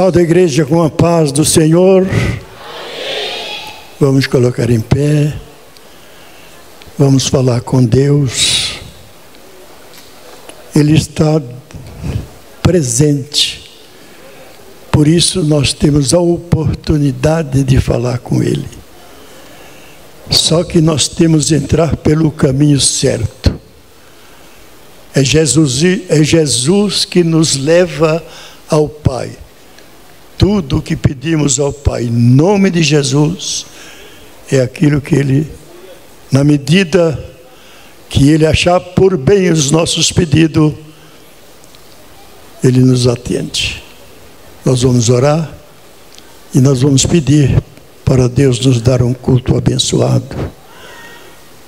Salve a igreja com a paz do Senhor. Vamos colocar em pé. Vamos falar com Deus. Ele está presente. Por isso nós temos a oportunidade de falar com Ele. Só que nós temos que entrar pelo caminho certo. É Jesus, é Jesus que nos leva ao Pai. Tudo o que pedimos ao Pai, em nome de Jesus, é aquilo que Ele, na medida que Ele achar por bem os nossos pedidos, Ele nos atende. Nós vamos orar e nós vamos pedir para Deus nos dar um culto abençoado,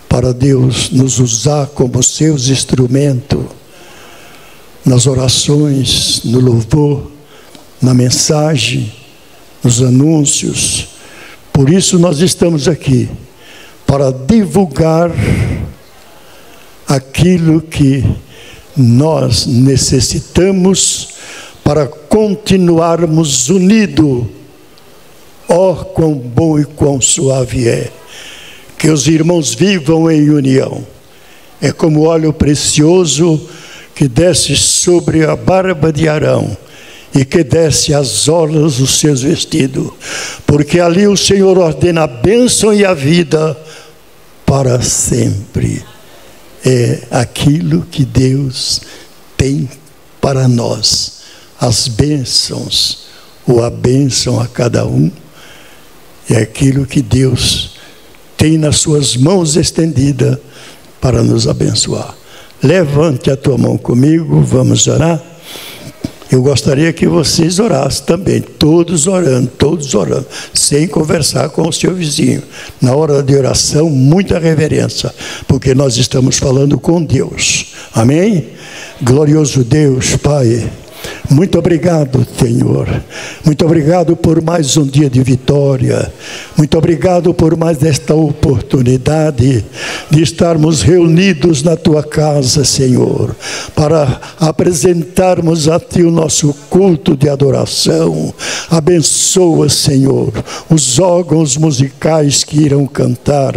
para Deus nos usar como seus instrumentos nas orações, no louvor, na mensagem, nos anúncios. Por isso nós estamos aqui para divulgar aquilo que nós necessitamos para continuarmos unidos. Oh, quão bom e quão suave é que os irmãos vivam em união. É como óleo precioso que desce sobre a barba de Arão e que desce as orlas dos seus vestidos, porque ali o Senhor ordena a bênção e a vida para sempre. É aquilo que Deus tem para nós, as bênçãos, ou a bênção a cada um, é aquilo que Deus tem nas suas mãos estendidas para nos abençoar. Levante a tua mão comigo, vamos orar. Eu gostaria que vocês orassem também, todos orando, todos orando, sem conversar com o seu vizinho. Na hora de oração, muita reverência, porque nós estamos falando com Deus. Amém? Glorioso Deus, Pai. Muito obrigado, Senhor. Muito obrigado por mais um dia de vitória. Muito obrigado por mais esta oportunidade de estarmos reunidos na tua casa, Senhor, para apresentarmos a ti o nosso culto de adoração. Abençoa, Senhor, os órgãos musicais que irão cantar.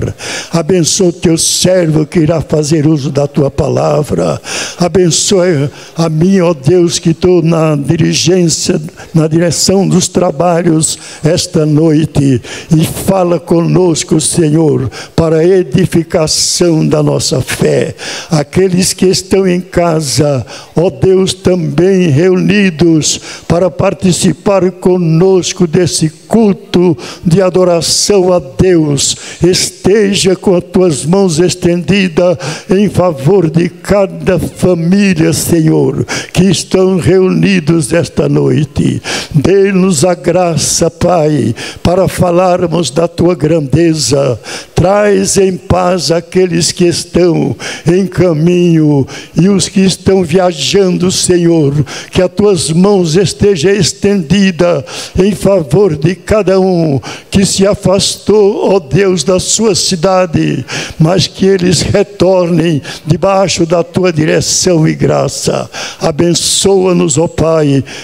Abençoa o teu servo que irá fazer uso da tua palavra. Abençoa a mim, ó Deus, que estou na dirigência, na direção dos trabalhos esta noite e fala conosco, Senhor, para a edificação da nossa fé. Aqueles que estão em casa, ó Deus, também reunidos para participar conosco desse culto de adoração a Deus, esteja com as tuas mãos estendidas em favor de cada família, Senhor, que estão reunidos esta noite. Dê-nos a graça, Pai, para falarmos da tua grandeza. Traz em paz aqueles que estão em caminho e os que estão viajando, Senhor, que as tuas mãos estejam estendidas em favor de cada um que se afastou, ó Deus, da sua cidade, mas que eles retornem debaixo da tua direção e graça. Abençoa-nos, ó Pai,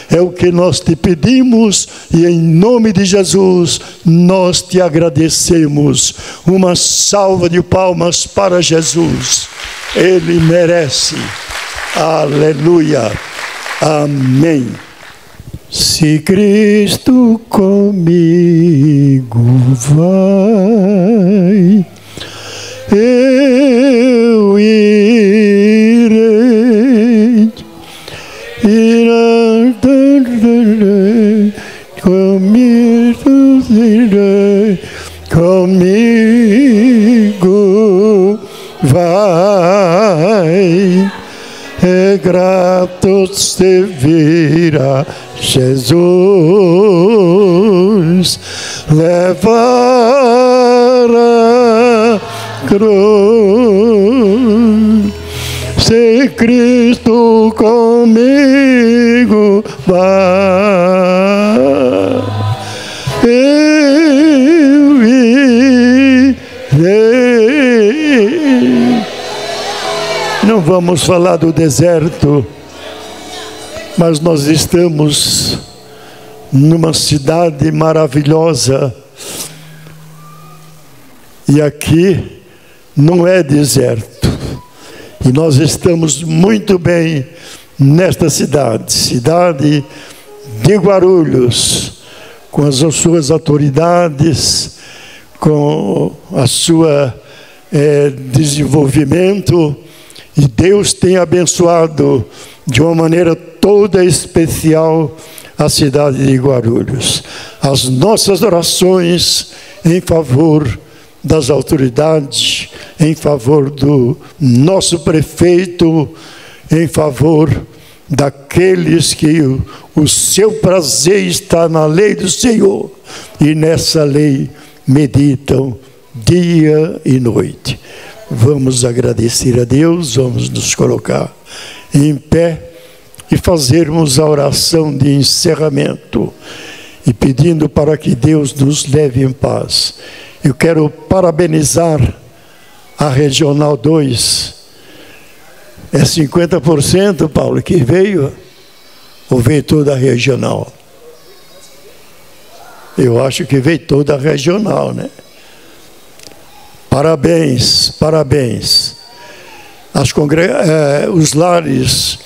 é o que nós te pedimos e em nome de Jesus nós te agradecemos. Uma salva de palmas para Jesus. Ele merece. Aleluia. Amém. Se Cristo comigo vai, eu irei, irei, comigo comigo vai, é grato servir a Jesus levar a cruz. Se Cristo comigo vai, eu irei. Não vamos falar do deserto mas nós estamos numa cidade maravilhosa. E aqui não é deserto. E nós estamos muito bem nesta cidade, cidade de Guarulhos, com as suas autoridades, com a sua é, desenvolvimento. E Deus tem abençoado de uma maneira toda especial a cidade de Guarulhos. As nossas orações em favor das autoridades, em favor do nosso prefeito, em favor daqueles que o, o seu prazer está na lei do Senhor e nessa lei meditam dia e noite. Vamos agradecer a Deus, vamos nos colocar em pé e fazermos a oração de encerramento e pedindo para que Deus nos leve em paz. Eu quero parabenizar a Regional 2. É 50%, Paulo, que veio, ou veio toda a regional? Eu acho que veio toda a regional, né? Parabéns, parabéns. Eh, os lares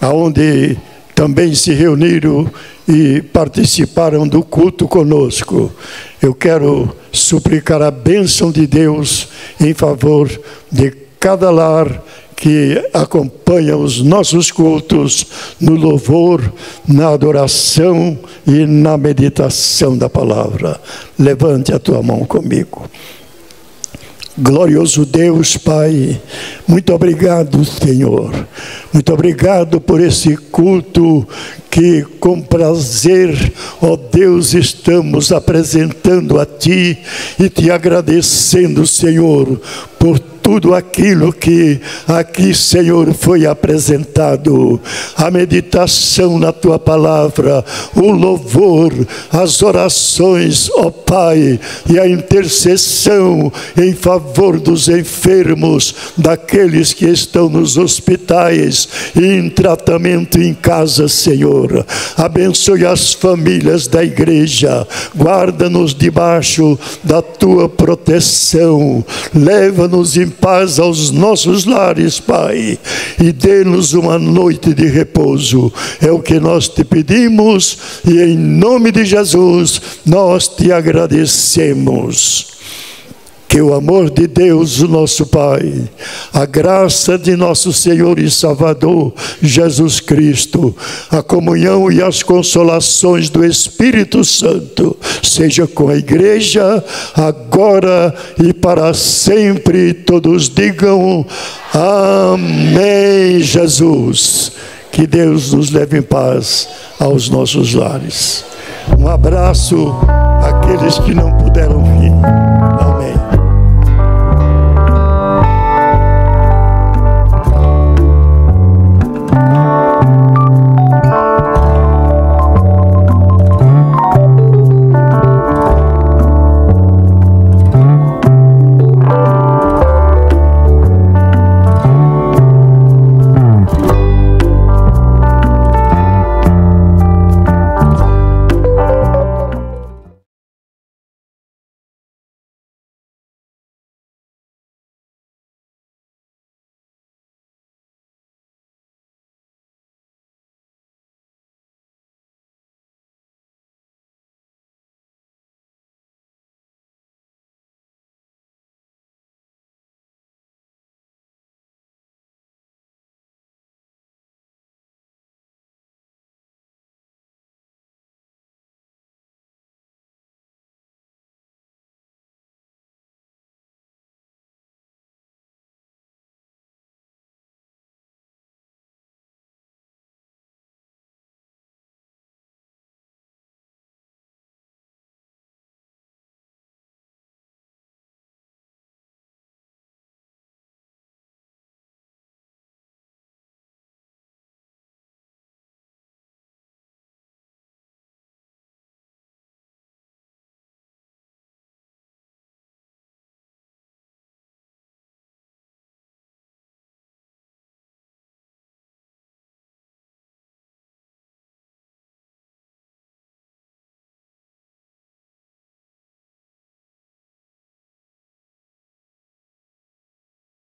aonde também se reuniram e participaram do culto conosco. Eu quero suplicar a bênção de Deus em favor de cada lar que acompanha os nossos cultos no louvor, na adoração e na meditação da palavra. Levante a tua mão comigo. Glorioso Deus, Pai, muito obrigado, Senhor. Muito obrigado por esse culto que, com prazer, ó Deus, estamos apresentando a Ti e te agradecendo, Senhor, por tudo aquilo que aqui, Senhor, foi apresentado. A meditação na tua palavra, o louvor, as orações, ó Pai, e a intercessão em favor dos enfermos, daqueles que estão nos hospitais e em tratamento em casa, Senhor. Abençoe as famílias da igreja, guarda-nos debaixo da tua proteção, leva-nos em paz aos nossos lares, Pai, e dê-nos uma noite de repouso. É o que nós te pedimos e em nome de Jesus nós te agradecemos. Que o amor de Deus, o nosso Pai, a graça de nosso Senhor e Salvador Jesus Cristo, a comunhão e as consolações do Espírito Santo, seja com a igreja, agora e para sempre. Todos digam Amém, Jesus. Que Deus nos leve em paz aos nossos lares. Um abraço àqueles que não puderam vir.